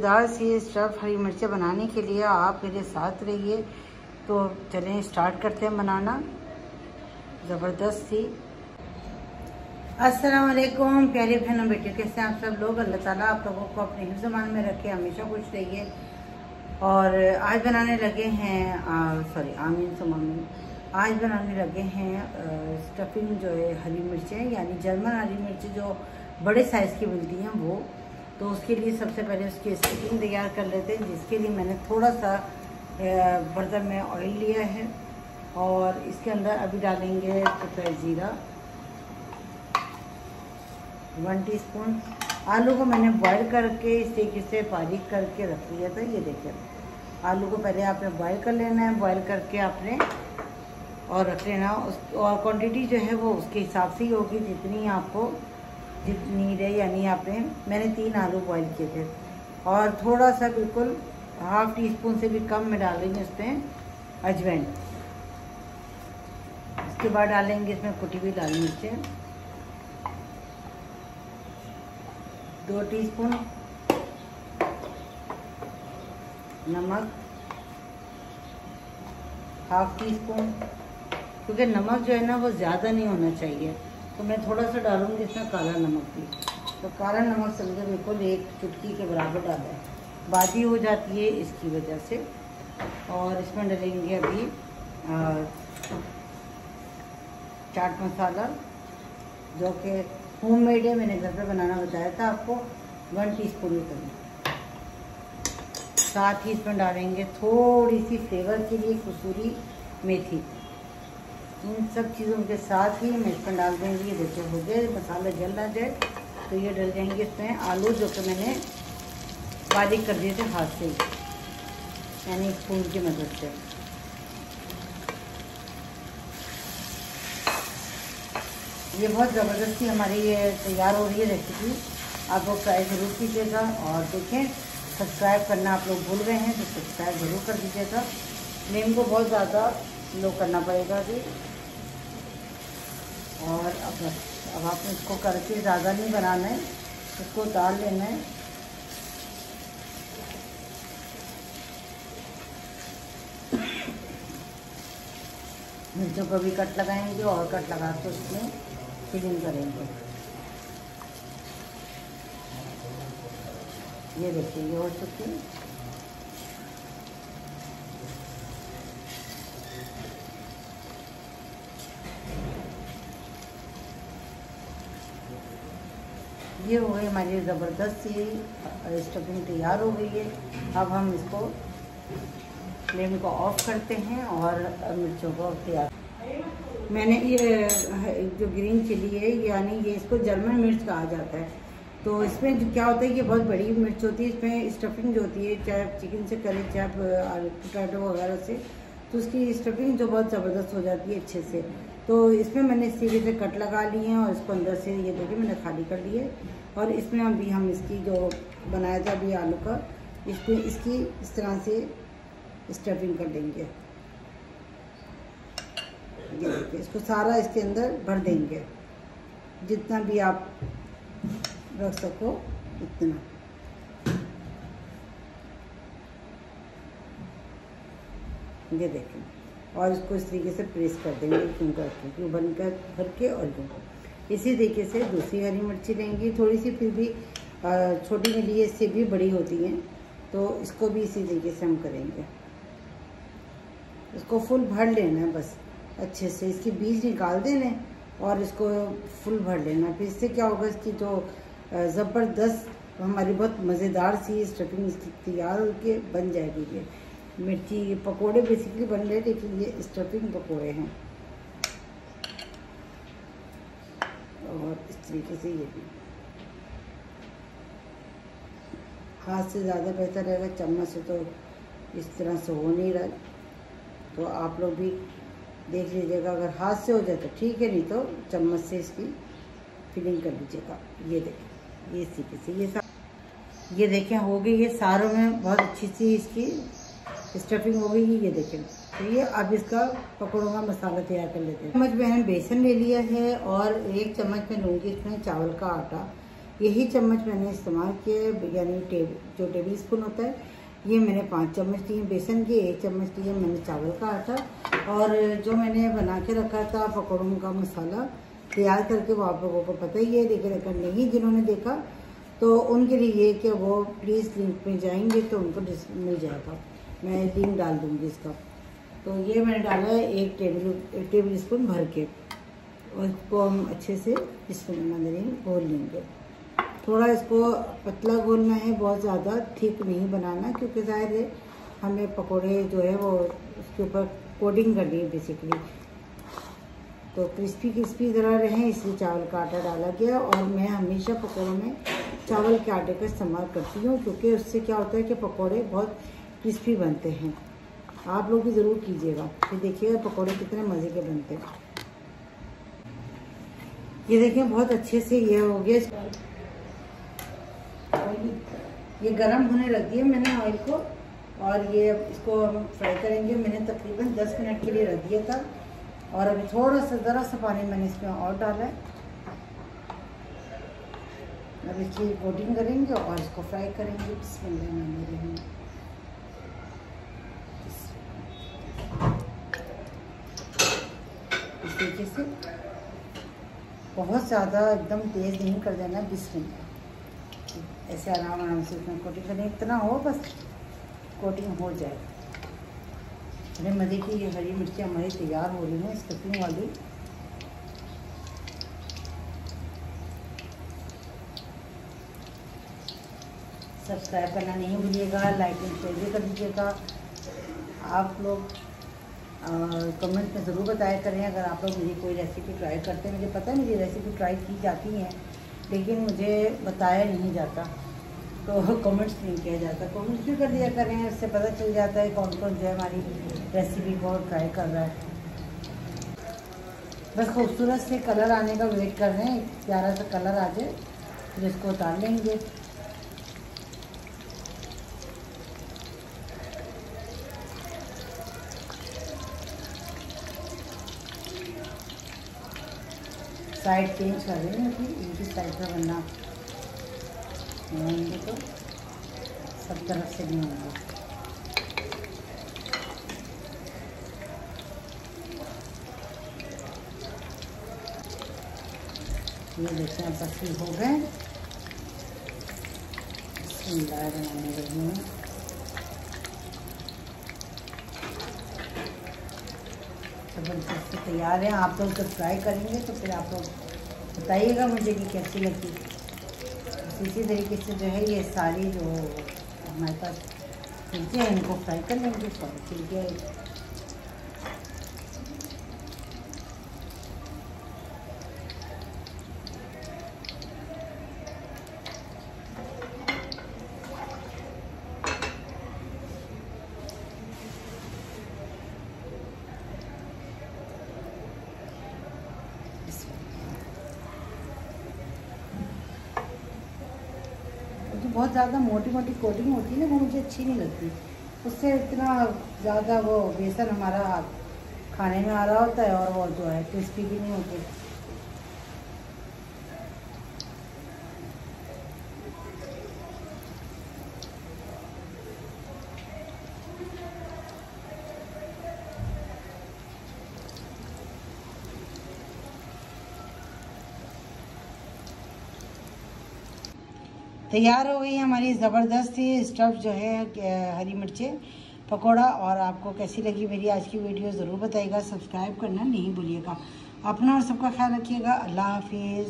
मज़ेदार सी स्टफ़ हरी मिर्चें बनाने के लिए आप मेरे साथ रहिए। तो चलें स्टार्ट करते हैं बनाना। ज़बरदस्त। सी अस्सलाम वालेकुम प्यारे बहनों, बेटे, कैसे हैं आप सब लोग? अल्लाह ताला आप लोगों को अपने हिफ्जमान में रखे, हमेशा खुश रहिए। और आज बनाने लगे हैं सॉरी आमीन सुमामीन आज बनाने लगे हैं स्टफिंग जो है, हरी मिर्चें, यानी जर्मन हरी मिर्च जो बड़े साइज़ की मिलती हैं, वो। तो उसके लिए सबसे पहले उसकी स्टिकिंग तैयार कर लेते हैं, जिसके लिए मैंने थोड़ा सा बर्तन में ऑयल लिया है और इसके अंदर अभी डालेंगे सफ़ेद ज़ीरा वन टीस्पून आलू को मैंने बॉईल करके इस तरीके से बारीक करके रख लिया था, ये देखिए। आलू को पहले आपने बॉईल कर लेना है बॉईल करके आपने और रख लेना। उस, और क्वांटिटी जो है वो उसके हिसाब से ही होगी, जितनी आपको जितनी है यानी आपने मैंने तीन आलू बॉईल किए थे। और थोड़ा सा बिल्कुल हाफ़ टी स्पून से भी कम में डाल डालेंगे इसमें अजवैन इसके बाद डालेंगे इसमें कुटी हुई लाल मिर्चें। दो टीस्पून नमक। हाफ़ टी स्पून क्योंकि नमक जो है ना वो ज़्यादा नहीं होना चाहिए। तो मैं थोड़ा सा डालूँगी इसमें काला नमक भी। तो काला नमक समझो बिल्कुल एक चुटकी के बराबर डाला है। बाजी हो जाती है इसकी वजह से। और इसमें डालेंगे अभी चाट मसाला, जो कि होम मेड है, मैंने घर पे बनाना बताया था आपको वन टीस्पून ही करें साथ ही इसमें डालेंगे थोड़ी सी फ्लेवर के लिए कसूरी मेथी। इन सब चीज़ों के साथ ही मैं इसमें डाल देंगे। ये देखिए, हो जाए मसाला जल ना जाए तो ये डल जाएँगे इसमें। आलू जो कि मैंने बारीक कर दिए थे हाथ से यानी स्पून की मदद से। ये बहुत ज़बरदस्ती हमारी ये तैयार हो रही है रेसिपी। आप लोग ट्राई ज़रूर कीजिएगा और देखें, सब्सक्राइब करना आप लोग भूल गए हैं तो सब्सक्राइब ज़रूर कर दीजिएगा। फ्लेम को बहुत ज़्यादा लो करना पड़ेगा अभी। और अब अब आपने इसको करके ज़्यादा नहीं बनाना है इसको डाल लेना। है मिर्चों को भी कट लगाएँगे और कट लगा के उसमें फिलिंग करेंगे। ये देखिए, ये हो चुकी। है ये हो गई हमारी ज़बरदस्त सी स्टफिंग तैयार हो गई है। अब हम इसको फ्लेम को ऑफ़ करते हैं और मिर्चों को तैयार। मैंने ये, जो ग्रीन चिली है, यानी ये इसको जर्मन मिर्च कहा जाता है। तो इसमें जो क्या होता है, ये बहुत बड़ी मिर्च होती है, इसमें स्टफिंग जो होती है, चाहे आप चिकन से करें, चाहे पोटैटो वगैरह से तो उसकी स्टफिंग जो बहुत ज़बरदस्त हो जाती है अच्छे से। तो इसमें मैंने इस से कट लगा लिए हैं और इसको अंदर से ये देखिए मैंने खाली कर लिए और इसमें अभी हम इसकी जो बनाया था अभी आलू का इसमें इसकी इस तरह से स्टफिंग कर देंगे। देखिए, इसको सारा इसके अंदर भर देंगे। जितना भी आप रख सको उतना। ये देखें। और इसको इस तरीके से प्रेस कर देंगे क्यों करके, क्यों? बनकर भर के और यूँ इसी तरीके से दूसरी हरी मिर्ची लेंगी। थोड़ी सी फिर भी छोटी मिली है, इससे भी बड़ी होती है। तो इसको भी इसी तरीके से हम करेंगे। इसको फुल भर लेना है बस, अच्छे से। इसके बीज निकाल देने और इसको फुल भर लेना फिर इससे क्या होगा, इसकी जो ज़बरदस्त हमारी बहुत मज़ेदार सी स्टफिंग इसकी तैयार होकर बन जाएगी। ये मिर्ची पकोड़े बेसिकली बन रहे लेकिन ये स्टफिंग पकोड़े हैं। और इस तरीके से ये भी। हाथ से ज़्यादा बेहतर रहेगा चम्मच से तो इस तरह से हो नहीं रहा। तो आप लोग भी देख लीजिएगा, अगर हाथ से हो जाए तो ठीक है, नहीं तो चम्मच से इसकी फिलिंग कर लीजिएगा। ये देखें, ये इस तरीके से, ये सब ये देखें, हो गई ये सारों में, बहुत अच्छी सी इसकी स्टफिंग हो गई, ये देखें। तो ये अब इसका पकौड़ों का मसाला तैयार कर लेते हैं। चम्मच मैंने बेसन ले लिया है और एक चम्मच में लूँगी इसमें चावल का आटा। यही चम्मच मैंने इस्तेमाल किया है, यानी टेब, जो टेबल स्पून होता है, ये मैंने पाँच चम्मच लिए बेसन के एक चम्मच लिए मैंने चावल का आटा। और जो मैंने बना के रखा था पकौड़ों का मसाला, तैयार करके वो आप लोगों को पता ही है, लेकिन अगर नहीं जिन्होंने देखा तो उनके लिए ये कि वो प्लीज़ लिंक में जाएँगे तो उनको मिल जाएगा। मैं लिंक डाल दूँगी इसका। तो ये मैंने डाला है एक टेबल टेबल स्पून भर के। और इसको हम अच्छे से इसमें घोल लेंगे। थोड़ा इसको पतला घोलना है, बहुत ज़्यादा थिक नहीं बनाना, क्योंकि ज़ाहिर है हमें पकोड़े जो है वो उसके ऊपर कोडिंग करनी है बेसिकली तो क्रिस्पी क्रिस्पी ज़रा रहें, इसलिए चावल का आटा डाला गया और मैं हमेशा पकौड़ों में चावल के आटे का इस्तेमाल करती हूँ, क्योंकि उससे क्या होता है कि पकौड़े बहुत क्रिस्पी बनते हैं। आप लोग भी ज़रूर कीजिएगा। ये देखिएगा पकौड़े कितने मज़े के बनते हैं। ये देखिए, बहुत अच्छे से ये हो गया। ये गरम होने लग दिया मैंने ऑयल को, और ये इसको हम फ्राई करेंगे। मैंने तकरीबन 10 मिनट के लिए रख दिया था। और अभी थोड़ा सा, ज़रा सा पानी मैंने इसमें और डाला है। अब इसकी कोटिंग करेंगे और इसको फ्राई करेंगे। बिस्मिल्लाह तरीके से बहुत ज़्यादा एकदम तेज़ नहीं कर देना बिस्मिल्लाह ऐसे आराम आराम से उसमें कोटिंग करनी इतना हो बस, कोटिंग हो जाए। अरे मज़े की ये हरी मिर्ची हमारी तैयार हो रही है स्टफिंग वाली। सब्सक्राइब करना नहीं भूलिएगा, लाइक शेयर भी कर दीजिएगा। आप लोग कमेंट में ज़रूर बताया करें, अगर आप लोग मेरी कोई रेसिपी ट्राई करते हैं, मुझे पता है मेरी रेसिपी ट्राई की जाती हैं, लेकिन मुझे बताया नहीं जाता। तो कमेंट्स नहीं किया जाता। कमेंट्स भी कर दिया करें इससे पता चल जाता है कौन कौन जो है हमारी रेसिपी को ट्राई कर रहा है। बस खूबसूरत से कलर आने का वेट कर रहे हैं, प्यारा सा कलर आ जाए, फिर इसको उतार लेंगे। साइड चेंज कर रहे हैं कि इनकी साइड पर बनना। होंगे तो सब तरफ़ से नहीं होंगे। ये देखिए, अब बस हो गए। बनाने लगी हूँ ज़बरदस्त तैयार है। आप लोग जब ट्राई करेंगे तो फिर आप लोग बताइएगा मुझे कि कैसी लगी। इसी तरीके से जो है ये सारी जो हमारे पास चीज़ें हैं, इनको फ्राई कर लेंगे ठीक चीज़ें बहुत ज़्यादा मोटी मोटी कोटिंग होती है ना, वो मुझे अच्छी नहीं लगती। उससे इतना ज़्यादा वो बेसन हमारा खाने में आ रहा होता है और वो जो है क्रिस्पी भी नहीं होती। तैयार हो गई हमारी ज़बरदस्त ही स्टफ़ जो है हरी मिर्चें, पकौड़ा और आपको कैसी लगी मेरी आज की वीडियो ज़रूर बताइएगा। सब्सक्राइब करना नहीं भूलिएगा। अपना और सबका ख्याल रखिएगा। अल्लाह हाफिज़।